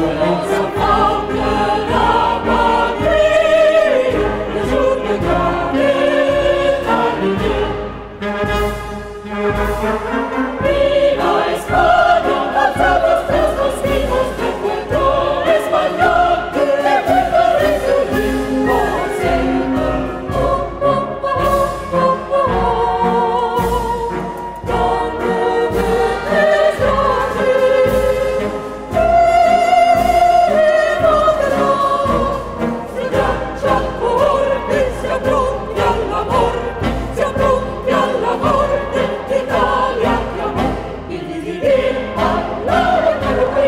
네.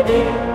Friday.